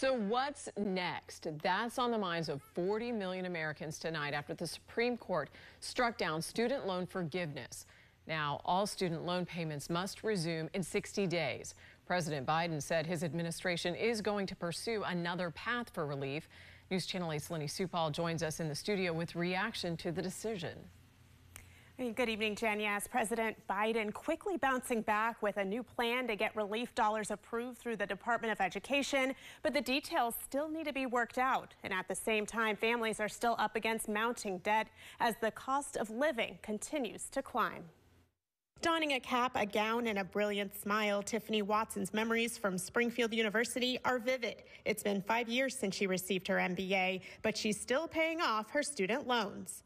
So what's next? That's on the minds of 40 million Americans tonight after the Supreme Court struck down student loan forgiveness. Now, all student loan payments must resume in 60 days. President Biden said his administration is going to pursue another path for relief. News Channel 8's Lenny Supal joins us in the studio with reaction to the decision. Good evening, Jen. Yes, President Biden quickly bouncing back with a new plan to get relief dollars approved through the Department of Education, but the details still need to be worked out. And at the same time, families are still up against mounting debt as the cost of living continues to climb. Donning a cap, a gown, and a brilliant smile, Tiffany Watson's memories from Springfield University are vivid. It's been five years since she received her MBA, but she's still paying off her student loans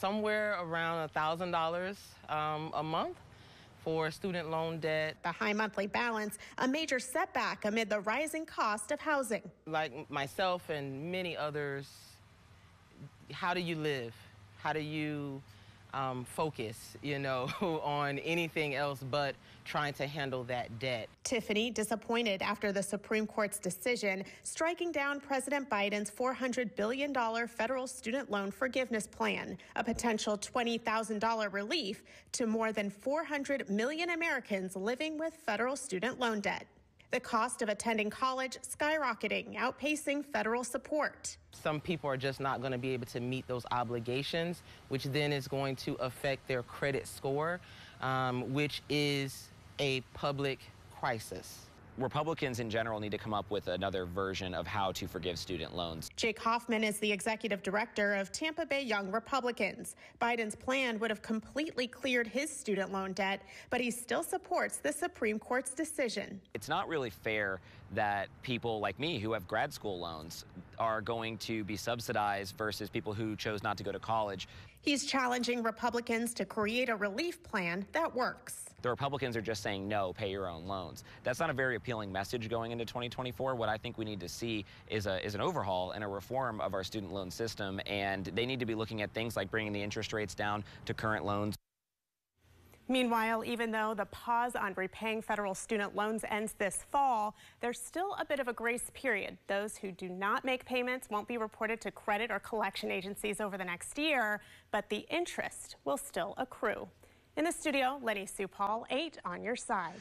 somewhere around $1,000 um, a month for student loan debt. The high monthly balance, a major setback amid the rising cost of housing. Like myself and many others, how do you live? How do you um, focus, you know, on anything else but trying to handle that debt. Tiffany disappointed after the Supreme Court's decision striking down President Biden's $400 billion federal student loan forgiveness plan, a potential $20,000 relief to more than 400 million Americans living with federal student loan debt. The cost of attending college skyrocketing, outpacing federal support. Some people are just not going to be able to meet those obligations, which then is going to affect their credit score, um, which is a public crisis. Republicans in general need to come up with another version of how to forgive student loans. Jake Hoffman is the executive director of Tampa Bay Young Republicans. Biden's plan would have completely cleared his student loan debt, but he still supports the Supreme Court's decision. It's not really fair that people like me who have grad school loans are going to be subsidized versus people who chose not to go to college. He's challenging Republicans to create a relief plan that works. The Republicans are just saying, no, pay your own loans. That's not a very appealing message going into 2024. What I think we need to see is, a, is an overhaul and a reform of our student loan system, and they need to be looking at things like bringing the interest rates down to current loans. Meanwhile, even though the pause on repaying federal student loans ends this fall, there's still a bit of a grace period. Those who do not make payments won't be reported to credit or collection agencies over the next year, but the interest will still accrue. In the studio, Lenny Supal, 8 on your side.